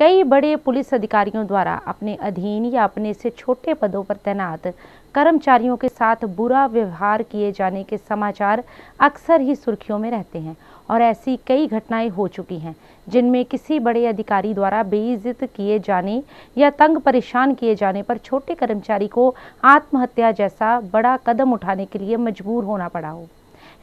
कई बड़े पुलिस अधिकारियों द्वारा अपने अधीन या अपने से छोटे पदों पर तैनात कर्मचारियों के साथ बुरा व्यवहार किए जाने के समाचार अक्सर ही सुर्खियों में रहते हैं और ऐसी कई घटनाएँ हो चुकी हैं, जिनमें किसी बड़े अधिकारी द्वारा बेइज्जत किए जाने या तंग परेशान किए जाने पर छोटे कर्मचारी को आत्महत्या जैसा बड़ा कदम उठाने के लिए मजबूर होना पड़ा हो।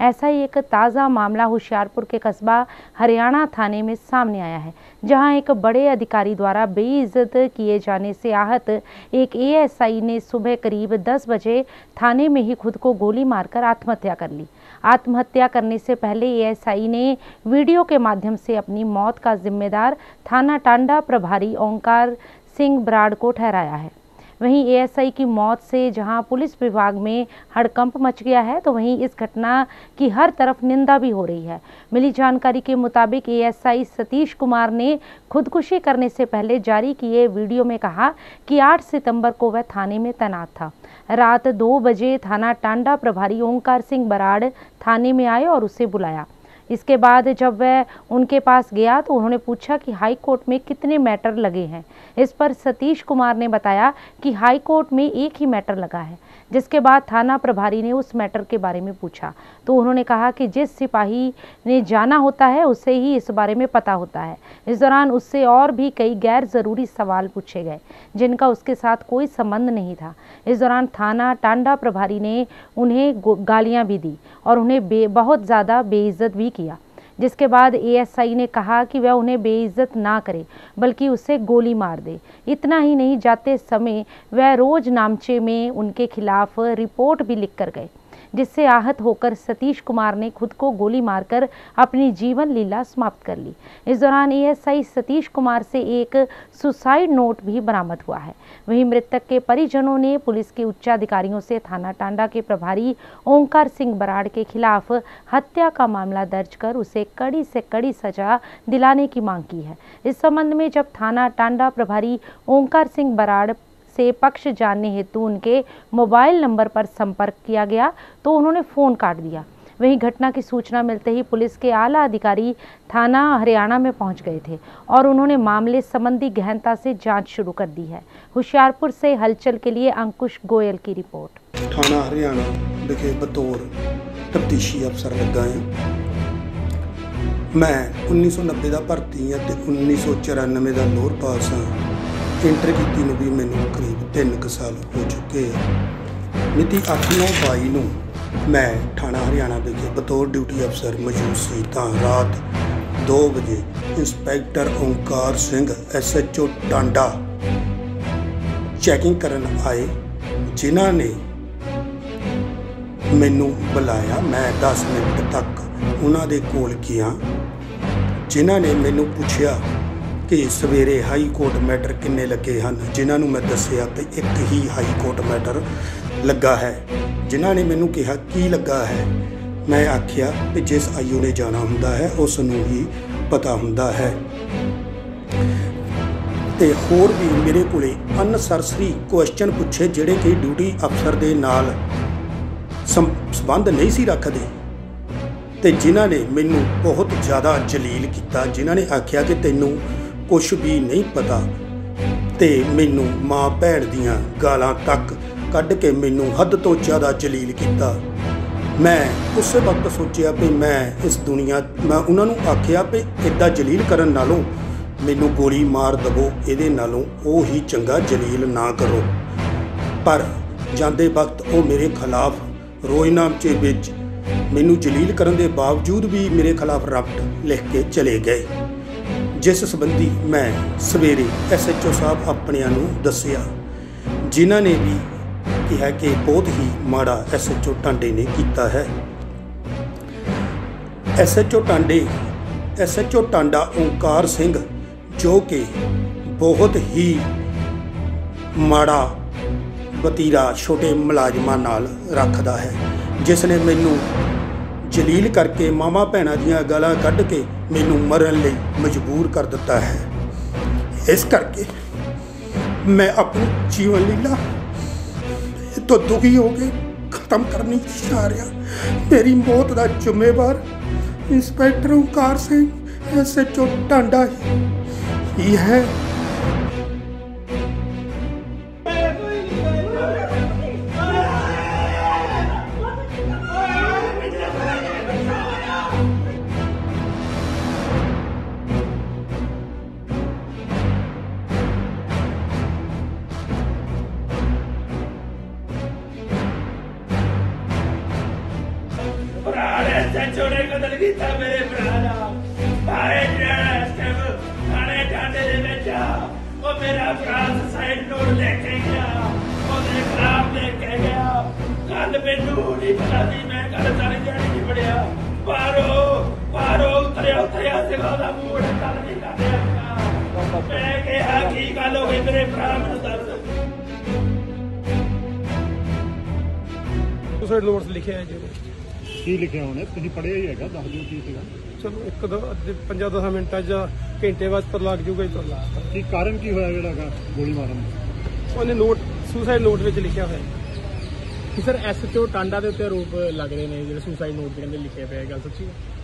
ऐसा ही एक ताज़ा मामला होशियारपुर के कस्बा हरियाणा थाने में सामने आया है, जहाँ एक बड़े अधिकारी द्वारा बेइज्जत किए जाने से आहत एक एएसआई ने सुबह करीब 10 बजे थाने में ही खुद को गोली मारकर आत्महत्या कर ली। आत्महत्या करने से पहले एएसआई ने वीडियो के माध्यम से अपनी मौत का जिम्मेदार थाना टांडा प्रभारी ओंकार सिंह बराड़ को ठहराया है। वहीं एएसआई की मौत से जहाँ पुलिस विभाग में हड़कंप मच गया है तो वहीं इस घटना की हर तरफ़ निंदा भी हो रही है। मिली जानकारी के मुताबिक एएसआई सतीश कुमार ने खुदकुशी करने से पहले जारी किए वीडियो में कहा कि 8 सितंबर को वह थाने में तैनात था। रात दो बजे थाना टांडा प्रभारी ओंकार सिंह बराड़ थाने में आए और उसे बुलाया। इसके बाद जब वह उनके पास गया तो उन्होंने पूछा कि हाई कोर्ट में कितने मैटर लगे हैं। इस पर सतीश कुमार ने बताया कि हाई कोर्ट में एक ही मैटर लगा है। जिसके बाद थाना प्रभारी ने उस मैटर के बारे में पूछा। तो उन्होंने कहा कि जिस सिपाही ने जाना होता है, उसे ही इस बारे में पता होता है। इस दौरान उससे और भी कई गैर ज़रूरी सवाल पूछे गए, जिनका उसके साथ कोई संबंध नहीं था। इस दौरान थाना टांडा प्रभारी ने उन्हें गालियाँ भी दी और उन्हें बहुत ज़्यादा बेइज्जत भी किया। जिसके बाद एएसआई ने कहा कि वह उन्हें बेइज्जत ना करे, बल्कि उसे गोली मार दे। इतना ही नहीं, जाते समय वह रोज नामचे में उनके खिलाफ रिपोर्ट भी लिख कर गए। जिससे आहत होकर सतीश कुमार ने खुद को गोली मारकर अपनी जीवन लीला समाप्त कर ली। इस दौरान एएसआई सतीश कुमार से एक सुसाइड नोट भी बरामद हुआ है। वहीं मृतक के परिजनों ने पुलिस के उच्चाधिकारियों से थाना टांडा के प्रभारी ओंकार सिंह बराड़ के खिलाफ हत्या का मामला दर्ज कर उसे कड़ी से कड़ी सजा दिलाने की मांग की है। इस संबंध में जब थाना टांडा प्रभारी ओंकार सिंह बराड़ से पक्ष जानने हेतु उनके मोबाइल नंबर पर संपर्क किया गया तो उन्होंने फ़ोन काट दिया वहीं घटना की सूचना मिलते ही पुलिस के आला अधिकारी थाना हरियाणा में पहुंच गए थे और उन्होंने मामले संबंधी गहनता से जांच शुरू कर दी है होशियारपुर से हलचल के लिए अंकुश गोयल की रिपोर्ट ਥਾਣਾ ਹਰਿਆਣਾ ਵਿਖੇ ਬਤੌਰ ਤਫਤੀਸ਼ੀ ਅਫਸਰ ਲੱਗਾ ਹਾਂ ਮੈਂ 1990 ਦਾ ਭਰਤੀ ਹਾਂ ਤੇ 1994 ਦਾ ਲੋਅਰ ਪਾਸ ਹਾਂ ਇੰਟਰ ਕੀਤੀ ਨੂੰ ਵੀ ਮੈਨੂੰ ਕਰੀਬ 3 ਕੁ ਸਾਲ ਹੋ ਚੁੱਕੇ ਮਿਤੀ 8/9/22 ਨੂੰ ਮੈਂ ਥਾਣਾ ਹਰਿਆਣਾ ਵਿਖੇ ਬਤੌਰ ਡਿਊਟੀ ਅਫਸਰ ਮੌਜੂਦ ਸੀ ਤਾਂ ਰਾਤ 2 ਵਜੇ inspector Onkar Singh SHO Tanda checking ਕਰਨ ਆਏ, ਜਿਨ੍ਹਾਂ ਨੇ ਮੈਨੂੰ ਬੁਲਾਇਆ। ਮੈਂ 10 ਮਿੰਟ ਤੱਕ ਉਹਨਾਂ ਦੇ ਕੋਲ ਗਿਆ, ਜਿਨ੍ਹਾਂ ਨੇ ਮੈਨੂੰ ਪੁੱਛਿਆ ਕਿ ਸਵੇਰੇ ਹਾਈ ਕੋਰਟ ਮੈਟਰ ਕਿੰਨੇ ਲੱਗੇ ਹਨ, ਜਿਨ੍ਹਾਂ ਨੂੰ ਮੈਂ ਦੱਸਿਆ ਕਿ ਇੱਕ ਹੀ ਹਾਈ ਕੋਰਟ ਮੈਟਰ ਲੱਗਾ ਹੈ। ਜਿਨ੍ਹਾਂ ਨੇ ਮੈਨੂੰ ਕਿਹਾ, ਕੀ ਲੱਗਾ ਹੈ? ਮੈਂ ਆਖਿਆ ਕਿ ਜਿਸ ਆਈਓ ਨੇ ਜਾਣਾ ਹੁੰਦਾ ਹੈ, ਉਸ ਨੂੰ ਹੀ ਪਤਾ ਹੁੰਦਾ ਹੈ। ਤੇ ਹੋਰ ਵੀ ਮੇਰੇ ਕੋਲੇ ਅਨਸਰਸਰੀ ਕੁਐਸਚਨ ਪੁੱਛੇ, ਜਿਹੜੇ ਕਿ ਡਿਊਟੀ ਅਫਸਰ ਦੇ ਨਾਲ ਸੰਬੰਧ ਨਹੀਂ ਸੀ ਰੱਖਦੇ। ਤੇ ਜਿਨ੍ਹਾਂ ਨੇ ਮੈਨੂੰ ਬਹੁਤ ਜ਼ਿਆਦਾ ਜਲੀਲ ਕੀਤਾ, ਜਿਨ੍ਹਾਂ ਨੇ ਆਖਿਆ ਕਿ ਤੈਨੂੰ ਕੁਝ ਵੀ ਨਹੀਂ ਪਤਾ। ਤੇ ਮੈਨੂੰ ਮਾਂ ਭੈਣ ਦੀਆਂ ਗਾਲਾਂ ਤੱਕ ਕੱਢ ਕੇ ਮੈਨੂੰ ਹੱਦ ਤੋਂ ਜ਼ਿਆਦਾ ਜਲੀਲ ਕੀਤਾ। ਮੈਂ ਉਸੇ ਵਕਤ ਸੋਚਿਆ ਵੀ ਮੈਂ ਇਸ ਦੁਨੀਆ, ਮੈਂ ਉਹਨਾਂ ਨੂੰ ਆਖਿਆ ਵੀ ਇਦਾਂ ਜਲੀਲ ਕਰਨ ਨਾਲੋਂ ਮੈਨੂੰ ਗੋਲੀ ਮਾਰ ਦਵੋ, ਇਹਦੇ ਨਾਲੋਂ ਉਹ ਹੀ ਚੰਗਾ ਜਲੀਲ ਨਾ ਕਰੋ। ਪਰ ਜਾਂਦੇ ਵਕਤ ਉਹ ਮੇਰੇ ਖਿਲਾਫ ਰੋਇਨਾਮਚੇ ਵਿੱਚ ਮੈਨੂੰ ਜਲੀਲ ਕਰਨ ਦੇ ਬਾਵਜੂਦ ਵੀ ਮੇਰੇ ਖਿਲਾਫ ਰਪਟ ਲਿਖ ਕੇ ਚਲੇ ਗਏ। ਜਿਸ ਸੰਬੰਧੀ ਮੈਂ ਸਵੇਰੇ ਐਸਐਚਓ ਸਾਹਿਬ ਆਪਣਿਆਂ ਨੂੰ ਦੱਸਿਆ, ਜਿਨ੍ਹਾਂ ਨੇ ਵੀ ਕਿਹਾ ਕਿ ਬਹੁਤ ਹੀ ਮਾੜਾ ਐਸਐਚਓ ਟਾਂਡੇ ਨੇ ਕੀਤਾ ਹੈ। ਐਸਐਚਓ ਟਾਂਡੇ ਐਸਐਚਓ ਟਾਂਡਾ ਓਂਕਾਰ ਸਿੰਘ ਜੋ ਕਿ ਬਹੁਤ ਹੀ ਮਾੜਾ ਵਤੀਰਾ ਛੋਟੇ ਮੁਲਾਜ਼ਮਾਂ ਨਾਲ ਰੱਖਦਾ ਹੈ, ਜਿਸ ਨੇ ਮੈਨੂੰ ਜਲੀਲ ਕਰਕੇ ਮਾਮਾ ਭੈਣਾਂ ਦੀਆਂ ਗਾਲਾਂ ਕੱਢ ਕੇ ਮੈਨੂੰ ਮਰਨ ਲਈ ਮਜਬੂਰ ਕਰ ਦਿੱਤਾ ਹੈ। ਇਸ ਕਰਕੇ ਮੈਂ ਆਪਣੀ ਜੀਵਨ ਲੀਲਾ ਤੋਂ ਦੁਖੀ ਹੋ ਕੇ ਖਤਮ ਕਰਨੀ ਚਾਹ ਰਿਹਾ। ਮੇਰੀ ਮੌਤ ਦਾ ਜ਼ਿੰਮੇਵਾਰ ਇੰਸਪੈਕਟਰ ਓਂਕਾਰ ਸਿੰਘ ਐਸਐਚਓ ਟਾਂਡਾ ਹੀ ਹੈ। ਕੀਤਾ ਮੇਰੇ ਭਰਾ ਦਾ। ਭਾਰੇ ਜਿਹੜਾ ਸਟੈਪ ਥਾਣੇ ਜਾਂਦੇ ਦੇ ਵਿੱਚ ਆ। ਉਹ ਮੇਰਾ ਭਰਾ ਸੁਸਾਈਡ ਨੋਟ ਲੈ ਕੇ ਗਿਆ। ਉਹਦੇ ਖਰਾਬ ਲੈ ਕੇ ਗਿਆ। ਕੱਲ ਮੈਨੂੰ ਨਹੀਂ ਪਤਾ ਸੀ, ਮੈਂ ਕੱਲ ਸਾਰੀ ਦਿਹਾੜੀ ਨਹੀਂ ਪੜਿਆ ਪਾਰੋ ਪਾਰੋ ਉਤਰਿਆ ਉਤਰਿਆ ਸੀਗਾ ਉਹਦਾ ਮੂੰਹ ਕੱਲ ਨਹੀਂ ਕੱਢਿਆ ਮੈਂ ਕਿਹਾ, ਕੀ ਗੱਲ ਹੋ ਗਈ ਮੇਰੇ ਭਰਾ, ਮੈਨੂੰ ਦੱਸ। ਸੁਸਾਈਡ ਨੋਟਸ ਲਿਖਿਆ ਹੈ ਜੀ। ਕੀ ਲਿਖਿਆ ਉਹਨੇ ਤੁਸੀਂ ਪੜ੍ਹਿਆ ਹੀ ਹੈਗਾ ਦੱਸ ਦਿਓ ਕੀ ਸੀਗਾ। ਚਲੋ ਇੱਕ ਦੋ ਅੱਧੇ 50-10 ਮਿੰਟਾਂ ਜਾਂ ਘੰਟੇ ਬਾਅਦ ਪਰ ਲੱਗ ਜੂਗਾ ਹੀ ਤੁਹਾਨੂੰ ਕੀ ਕਾਰਨ ਕੀ ਹੋਇਆ ਜਿਹੜਾ ਹੈਗਾ ਗੋਲੀ ਮਾਰਨ ਦਾ? ਉਹਨੇ ਨੋਟ ਸੁਸਾਈਡ ਨੋਟ ਵਿੱਚ ਲਿਖਿਆ ਹੋਇਆ। ਹੈ ਸਰ ਐਸਐਚਓ ਟਾਂਡਾ ਦੇ ਉੱਤੇ ਆਰੋਪ ਲੱਗ ਰਹੇ ਨੇ ਜਿਹੜੇ ਸੁਸਾਈਡ ਨੋਟ ਦੇ ਕਹਿੰਦੇ ਲਿਖੇ ਪਏ ਆ, ਗੱਲ ਸੱਚੀ? ਹੈ